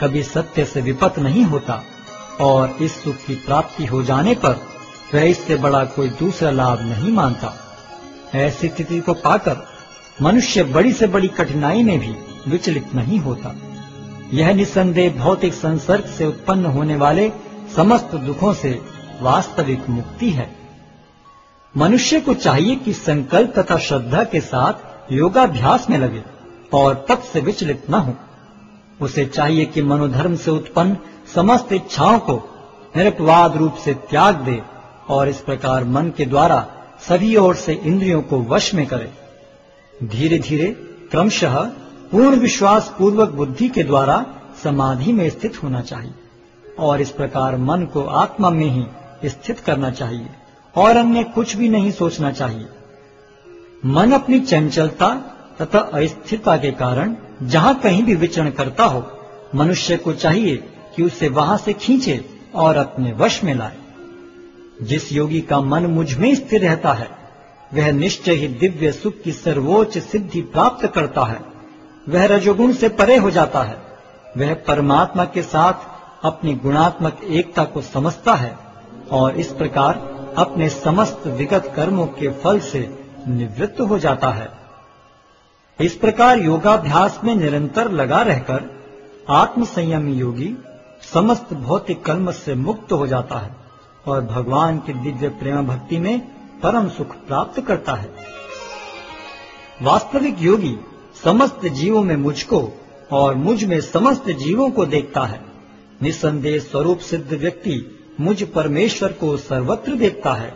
कभी सत्य से विपत नहीं होता और इस सुख की प्राप्ति हो जाने पर वह इससे बड़ा कोई दूसरा लाभ नहीं मानता। ऐसी स्थिति को पाकर मनुष्य बड़ी से बड़ी कठिनाई में भी विचलित नहीं होता। यह निसंदेह भौतिक संसर्ग से उत्पन्न होने वाले समस्त दुखों से वास्तविक मुक्ति है। मनुष्य को चाहिए कि संकल्प तथा श्रद्धा के साथ योगाभ्यास में लगे और तब से विचलित न हो। उसे चाहिए कि मनोधर्म से उत्पन्न समस्त इच्छाओं को निरपवाद रूप से त्याग दे और इस प्रकार मन के द्वारा सभी ओर से इंद्रियों को वश में करे। धीरे धीरे क्रमशः पूर्ण विश्वास पूर्वक बुद्धि के द्वारा समाधि में स्थित होना चाहिए और इस प्रकार मन को आत्मा में ही स्थित करना चाहिए और अन्य कुछ भी नहीं सोचना चाहिए। मन अपनी चंचलता तथा अस्थिरता के कारण जहाँ कहीं भी विचरण करता हो, मनुष्य को चाहिए कि उसे वहाँ से खींचे और अपने वश में लाए। जिस योगी का मन मुझमें स्थिर रहता है, वह निश्चय ही दिव्य सुख की सर्वोच्च सिद्धि प्राप्त करता है। वह रजोगुण से परे हो जाता है। वह परमात्मा के साथ अपनी गुणात्मक एकता को समझता है और इस प्रकार अपने समस्त विगत कर्मों के फल से निवृत्त हो जाता है। इस प्रकार योगाभ्यास में निरंतर लगा रहकर आत्म संयमी योगी समस्त भौतिक कर्म से मुक्त हो जाता है और भगवान की दिव्य प्रेम भक्ति में परम सुख प्राप्त करता है। वास्तविक योगी समस्त जीवों में मुझको और मुझमें समस्त जीवों को देखता है। निसंदेह स्वरूप सिद्ध व्यक्ति मुझ परमेश्वर को सर्वत्र देखता है।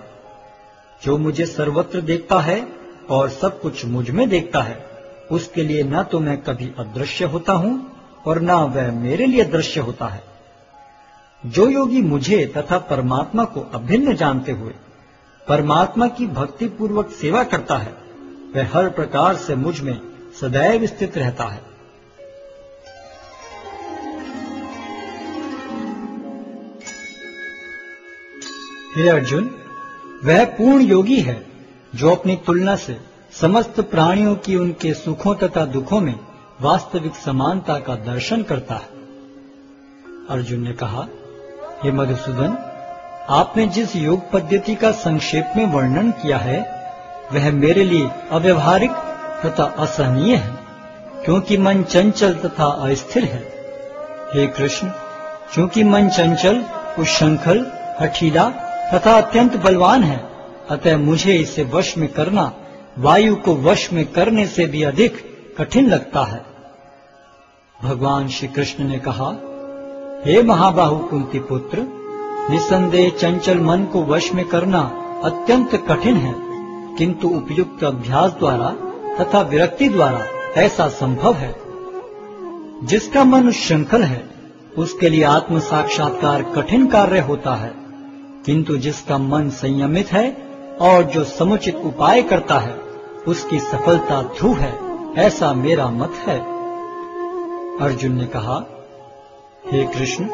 जो मुझे सर्वत्र देखता है और सब कुछ मुझमें देखता है उसके लिए ना तो मैं कभी अदृश्य होता हूँ और ना वह मेरे लिए दृश्य होता है। जो योगी मुझे तथा परमात्मा को अभिन्न जानते हुए, परमात्मा की भक्ति पूर्वक सेवा करता है, वह हर प्रकार से मुझमें सदैव स्थित रहता है। हे अर्जुन, वह पूर्ण योगी है जो अपनी तुलना से समस्त प्राणियों की उनके सुखों तथा दुखों में वास्तविक समानता का दर्शन करता है। अर्जुन ने कहा, हे मधुसूदन, आपने जिस योग पद्धति का संक्षेप में वर्णन किया है, वह मेरे लिए अव्यवहारिक तथा असहनीय है, क्योंकि मन चंचल तथा अस्थिर है। हे कृष्ण क्योंकि मन चंचल उशंखल हठीला तथा अत्यंत बलवान है, अतः मुझे इसे वश में करना वायु को वश में करने से भी अधिक कठिन लगता है। भगवान श्री कृष्ण ने कहा, हे महाबाहु कुंती पुत्र, निसंदेह चंचल मन को वश में करना अत्यंत कठिन है, किंतु उपयुक्त अभ्यास द्वारा तथा विरक्ति द्वारा ऐसा संभव है। जिसका मन श्रृंखल है, उसके लिए आत्म साक्षात्कार कठिन कार्य होता है, किंतु जिसका मन संयमित है और जो समुचित उपाय करता है उसकी सफलता ध्रुव है, ऐसा मेरा मत है। अर्जुन ने कहा, हे कृष्ण,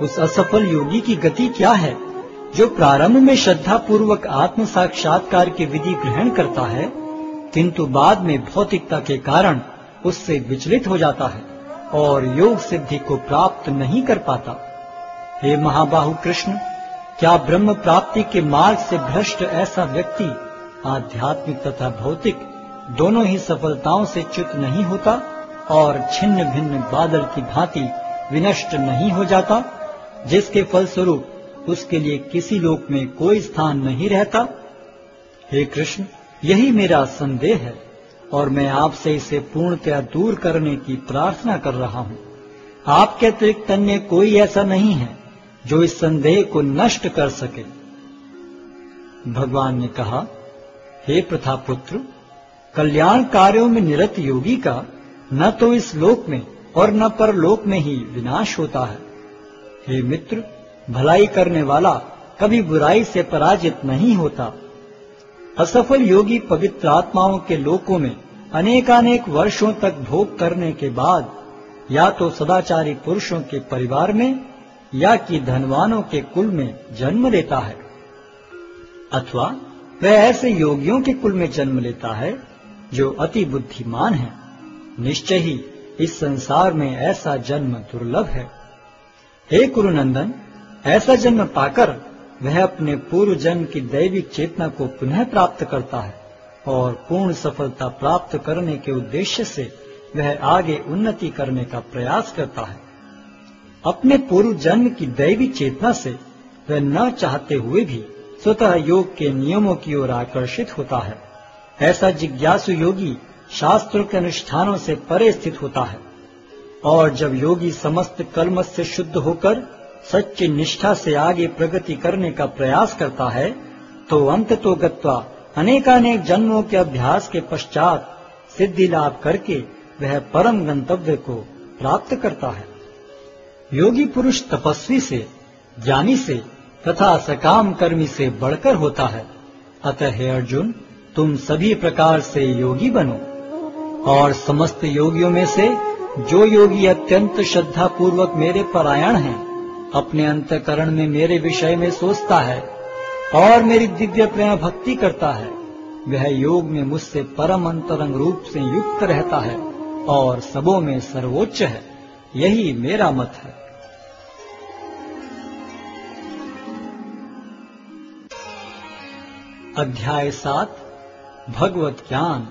उस असफल योगी की गति क्या है, जो प्रारंभ में श्रद्धा पूर्वक आत्म साक्षात्कार की विधि ग्रहण करता है, किंतु बाद में भौतिकता के कारण उससे विचलित हो जाता है और योग सिद्धि को प्राप्त नहीं कर पाता। हे महाबाहु कृष्ण, क्या ब्रह्म प्राप्ति के मार्ग से भ्रष्ट ऐसा व्यक्ति आध्यात्मिक तथा भौतिक दोनों ही सफलताओं से च्युत नहीं होता और छिन्न भिन्न बादल की भांति विनष्ट नहीं हो जाता, जिसके फलस्वरूप उसके लिए किसी लोक में कोई स्थान नहीं रहता। हे कृष्ण, यही मेरा संदेह है और मैं आपसे इसे पूर्णतया दूर करने की प्रार्थना कर रहा हूँ। आपके अतिरिक्त अन्य कोई ऐसा नहीं है जो इस संदेह को नष्ट कर सके। भगवान ने कहा हे प्रथा पुत्र कल्याण कार्यों में निरत योगी का न तो इस लोक में और न परलोक में ही विनाश होता है। हे मित्र, भलाई करने वाला कभी बुराई से पराजित नहीं होता। असफल योगी पवित्र आत्माओं के लोकों में अनेकानेक वर्षों तक भोग करने के बाद या तो सदाचारी पुरुषों के परिवार में या कि धनवानों के कुल में जन्म लेता है। अथवा वह ऐसे योगियों के कुल में जन्म लेता है जो अति बुद्धिमान है। निश्चय ही इस संसार में ऐसा जन्म दुर्लभ है। हे कुरुनंदन ऐसा जन्म पाकर वह अपने पूर्व जन्म की दैविक चेतना को पुनः प्राप्त करता है और पूर्ण सफलता प्राप्त करने के उद्देश्य से वह आगे उन्नति करने का प्रयास करता है। अपने पूर्व जन्म की दैवी चेतना से वह न चाहते हुए भी स्वतः योग के नियमों की ओर आकर्षित होता है। ऐसा जिज्ञासु योगी शास्त्रों के अनुष्ठानों से परे स्थित होता है। और जब योगी समस्त कलमत से शुद्ध होकर सच्ची निष्ठा से आगे प्रगति करने का प्रयास करता है तो अंत तो गत्वा अनेकानेक जन्मों के अभ्यास के पश्चात सिद्धि लाभ करके वह परम गंतव्य को प्राप्त करता है। योगी पुरुष तपस्वी से, ज्ञानी से तथा सकाम कर्मी से बढ़कर होता है। अतः हे अर्जुन, तुम सभी प्रकार से योगी बनो। और समस्त योगियों में से जो योगी अत्यंत श्रद्धा पूर्वक मेरे परायण हैं, अपने अंतकरण में मेरे विषय में सोचता है और मेरी दिव्य प्रेम भक्ति करता है, वह योग में मुझसे परम अंतरंग रूप से युक्त रहता है और सबों में सर्वोच्च है। यही मेरा मत है। अध्याय सात, भगवत ज्ञान।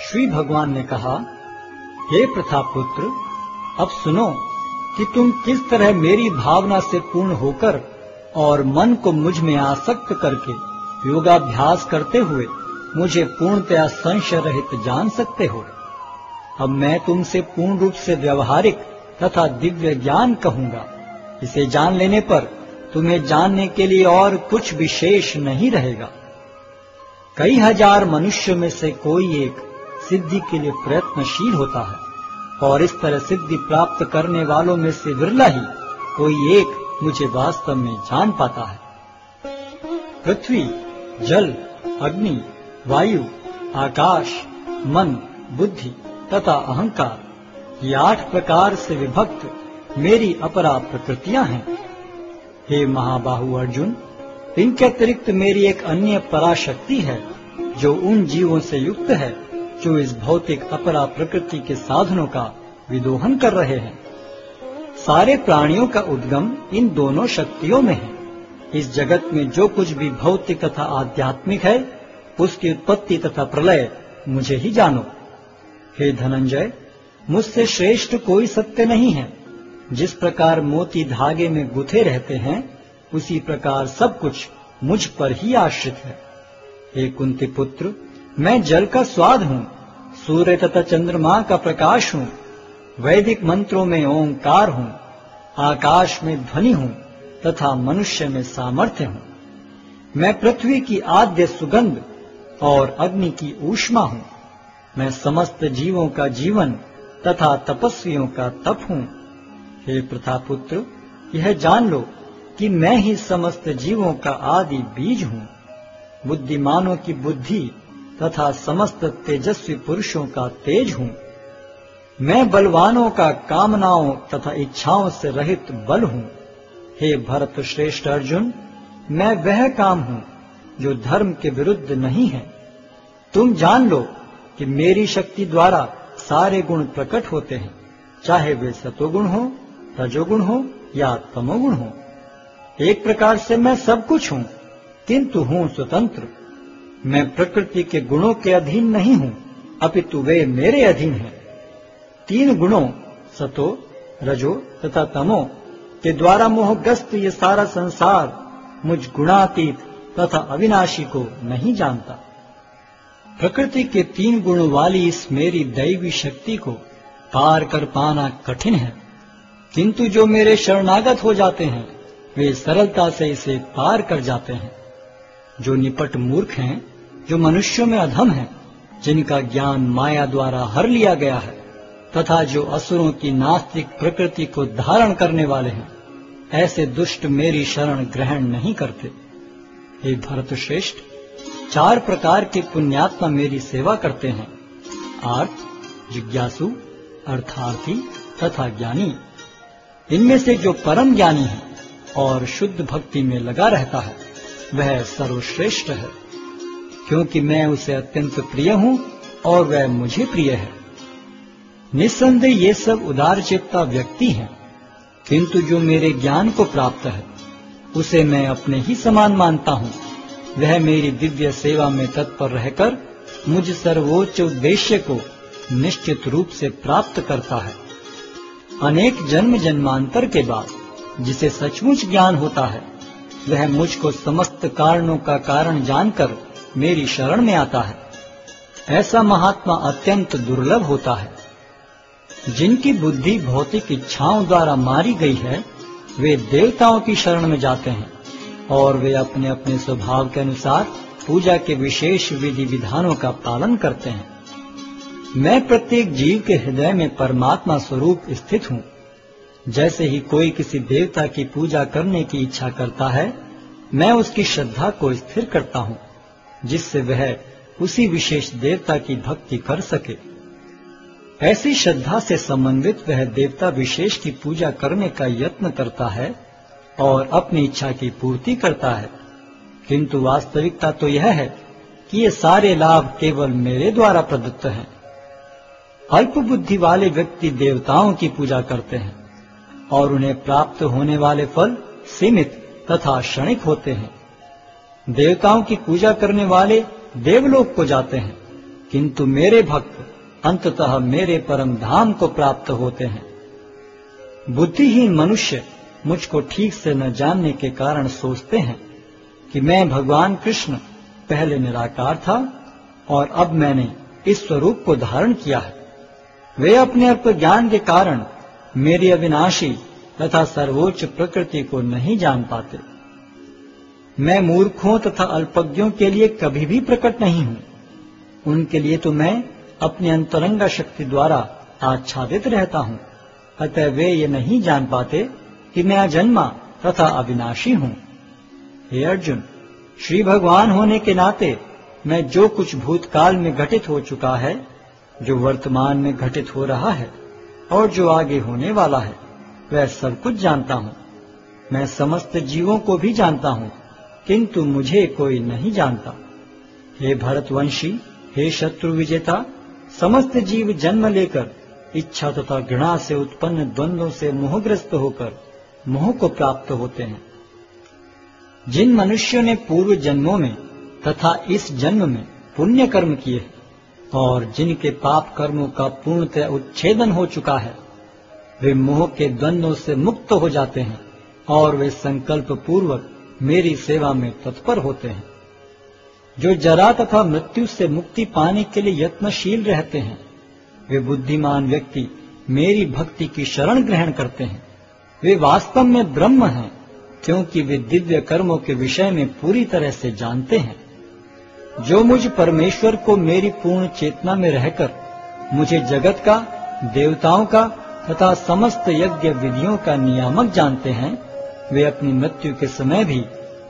श्री भगवान ने कहा, हे प्रथा पुत्र अब सुनो कि तुम किस तरह मेरी भावना से पूर्ण होकर और मन को मुझमें आसक्त करके योगाभ्यास करते हुए मुझे पूर्णतया संशय रहित जान सकते हो। अब मैं तुमसे पूर्ण रूप से व्यवहारिक तथा दिव्य ज्ञान कहूँगा। इसे जान लेने पर तुम्हें जानने के लिए और कुछ विशेष नहीं रहेगा। कई हज़ार मनुष्य में से कोई एक सिद्धि के लिए प्रयत्नशील होता है, और इस तरह सिद्धि प्राप्त करने वालों में से बिरला ही कोई एक मुझे वास्तव में जान पाता है। पृथ्वी, जल, अग्नि, वायु, आकाश, मन, बुद्धि तथा अहंकार, ये आठ प्रकार से विभक्त मेरी अपरा प्रकृतियाँ हैं। हे महाबाहु अर्जुन, इनके अतिरिक्त मेरी एक अन्य पराशक्ति है, जो उन जीवों से युक्त है, जो इस भौतिक अपरा प्रकृति के साधनों का विदोहन कर रहे हैं। सारे प्राणियों का उद्गम इन दोनों शक्तियों में है। इस जगत में जो कुछ भी भौतिक तथा आध्यात्मिक है, उसकी उत्पत्ति तथा प्रलय मुझे ही जानो। हे धनंजय, मुझसे श्रेष्ठ कोई सत्य नहीं है। जिस प्रकार मोती धागे में गुथे रहते हैं, उसी प्रकार सब कुछ मुझ पर ही आश्रित है। हे कुंती पुत्र, मैं जल का स्वाद हूँ, सूर्य तथा चंद्रमा का प्रकाश हूँ, वैदिक मंत्रों में ओंकार हूँ, आकाश में ध्वनि हूँ तथा मनुष्य में सामर्थ्य हूँ। मैं पृथ्वी की आद्य सुगंध और अग्नि की ऊष्मा हूँ। मैं समस्त जीवों का जीवन तथा तपस्वियों का तप हूँ। हे प्रथापुत्र यह जान लो कि मैं ही समस्त जीवों का आदि बीज हूँ। बुद्धिमानों की बुद्धि तथा समस्त तेजस्वी पुरुषों का तेज हूँ। मैं बलवानों का कामनाओं तथा इच्छाओं से रहित बल हूँ। हे भरत श्रेष्ठ अर्जुन, मैं वह काम हूँ जो धर्म के विरुद्ध नहीं है। तुम जान लो कि मेरी शक्ति द्वारा सारे गुण प्रकट होते हैं, चाहे वे सतोगुण हो रजोगुण हो या तमोगुण हो। एक प्रकार से मैं सब कुछ हूँ, किंतु हूँ स्वतंत्र। मैं प्रकृति के गुणों के अधीन नहीं हूँ, अपितु वे मेरे अधीन हैं। तीन गुणों, सतो, रजो तथा तमो, के द्वारा मोहग्रस्त ये सारा संसार मुझ गुणातीत तथा अविनाशी को नहीं जानता। प्रकृति के तीन गुणों वाली इस मेरी दैवी शक्ति को पार कर पाना कठिन है। किंतु जो मेरे शरणागत हो जाते हैं, वे सरलता से इसे पार कर जाते हैं। जो निपट मूर्ख हैं, जो मनुष्यों में अधम हैं, जिनका ज्ञान माया द्वारा हर लिया गया है, तथा जो असुरों की नास्तिक प्रकृति को धारण करने वाले हैं, ऐसे दुष्ट मेरी शरण ग्रहण नहीं करते। हे भरत श्रेष्ठ चार प्रकार के पुण्यात्मा मेरी सेवा करते हैं आर्थ जिज्ञासु, अर्थार्थी तथा ज्ञानी। इनमें से जो परम ज्ञानी है और शुद्ध भक्ति में लगा रहता है, वह सर्वश्रेष्ठ है। क्योंकि मैं उसे अत्यंत प्रिय हूँ और वह मुझे प्रिय है। निस्संदेह ये सब उदार चेता व्यक्ति हैं, किंतु जो मेरे ज्ञान को प्राप्त है, उसे मैं अपने ही समान मानता हूँ। वह मेरी दिव्य सेवा में तत्पर रहकर मुझ सर्वोच्च उद्देश्य को निश्चित रूप से प्राप्त करता है। अनेक जन्म जन्मांतर के बाद जिसे सचमुच ज्ञान होता है, वह मुझको समस्त कारणों का कारण जानकर मेरी शरण में आता है। ऐसा महात्मा अत्यंत दुर्लभ होता है। जिनकी बुद्धि भौतिक इच्छाओं द्वारा मारी गई है, वे देवताओं की शरण में जाते हैं और वे अपने अपने स्वभाव के अनुसार पूजा के विशेष विधि विधानों का पालन करते हैं। मैं प्रत्येक जीव के हृदय में परमात्मा स्वरूप स्थित हूँ। जैसे ही कोई किसी देवता की पूजा करने की इच्छा करता है, मैं उसकी श्रद्धा को स्थिर करता हूँ, जिससे वह उसी विशेष देवता की भक्ति कर सके। ऐसी श्रद्धा से संबंधित वह देवता विशेष की पूजा करने का यत्न करता है और अपनी इच्छा की पूर्ति करता है। किंतु वास्तविकता तो यह है कि ये सारे लाभ केवल मेरे द्वारा प्रदत्त हैं। अल्प बुद्धि वाले व्यक्ति देवताओं की पूजा करते हैं और उन्हें प्राप्त होने वाले फल सीमित तथा क्षणिक होते हैं। देवताओं की पूजा करने वाले देवलोक को जाते हैं, किंतु मेरे भक्त अंततः मेरे परम धाम को प्राप्त होते हैं। बुद्धिहीन मनुष्य मुझको ठीक से न जानने के कारण सोचते हैं कि मैं भगवान कृष्ण पहले निराकार था और अब मैंने इस स्वरूप को धारण किया है। वे अपने अल्प ज्ञान के कारण मेरी अविनाशी तथा सर्वोच्च प्रकृति को नहीं जान पाते। मैं मूर्खों तथा अल्पज्ञों के लिए कभी भी प्रकट नहीं हूँ। उनके लिए तो मैं अपनी अंतरंगा शक्ति द्वारा आच्छादित रहता हूँ, अतः वे ये नहीं जान पाते कि मैं अजन्मा तथा अविनाशी हूँ। हे अर्जुन, श्री भगवान होने के नाते मैं जो कुछ भूतकाल में घटित हो चुका है जो वर्तमान में घटित हो रहा है और जो आगे होने वाला है, वह सब कुछ जानता हूँ। मैं समस्त जीवों को भी जानता हूँ, किंतु मुझे कोई नहीं जानता। हे भरतवंशी, हे शत्रु विजेता, समस्त जीव जन्म लेकर, इच्छा तथा घृणा से उत्पन्न द्वंद्वों से मोहग्रस्त होकर, मोह को प्राप्त होते हैं। जिन मनुष्यों ने पूर्व जन्मों में तथा इस जन्म में पुण्य कर्म किए और जिनके पाप कर्मों का पूर्णतः उच्छेदन हो चुका है, वे मोह के द्वंद्वों से मुक्त हो जाते हैं और वे संकल्प पूर्वक मेरी सेवा में तत्पर होते हैं। जो जरा तथा मृत्यु से मुक्ति पाने के लिए यत्नशील रहते हैं, वे बुद्धिमान व्यक्ति मेरी भक्ति की शरण ग्रहण करते हैं। वे वास्तव में ब्रह्म हैं, क्योंकि वे दिव्य कर्मों के विषय में पूरी तरह से जानते हैं। जो मुझ परमेश्वर को मेरी पूर्ण चेतना में रहकर मुझे जगत का, देवताओं का तथा समस्त यज्ञ विधियों का नियामक जानते हैं, वे अपनी मृत्यु के समय भी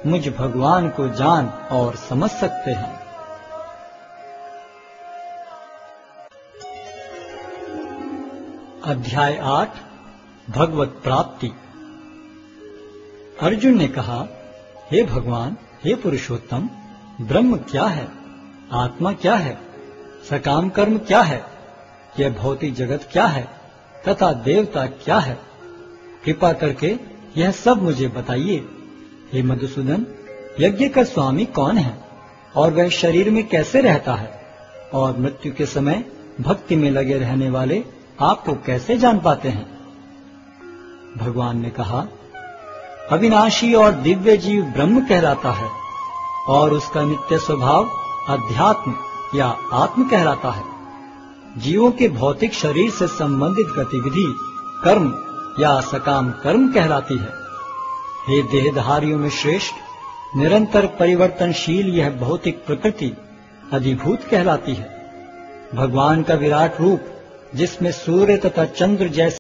मुझ भगवान को जान और समझ सकते हैं। अध्याय आठ, भगवत प्राप्ति। अर्जुन ने कहा, हे भगवान, हे पुरुषोत्तम ब्रह्म क्या है? आत्मा क्या है? सकाम कर्म क्या है? यह भौतिक जगत क्या है? तथा देवता क्या है? कृपा करके यह सब मुझे बताइए। हे मधुसूदन, यज्ञ का स्वामी कौन है? और वह शरीर में कैसे रहता है? और मृत्यु के समय भक्ति में लगे रहने वाले आपको कैसे जान पाते हैं? भगवान ने कहा, अविनाशी और दिव्य जीव ब्रह्म कहलाता है। और उसका नित्य स्वभाव अध्यात्म या आत्म कहलाता है। जीवों के भौतिक शरीर से संबंधित गतिविधि कर्म या सकाम कर्म कहलाती है। हे देहधारियों में श्रेष्ठ, निरंतर परिवर्तनशील यह भौतिक प्रकृति अधिभूत कहलाती है। भगवान का विराट रूप जिसमें सूर्य तथा चंद्र जैसे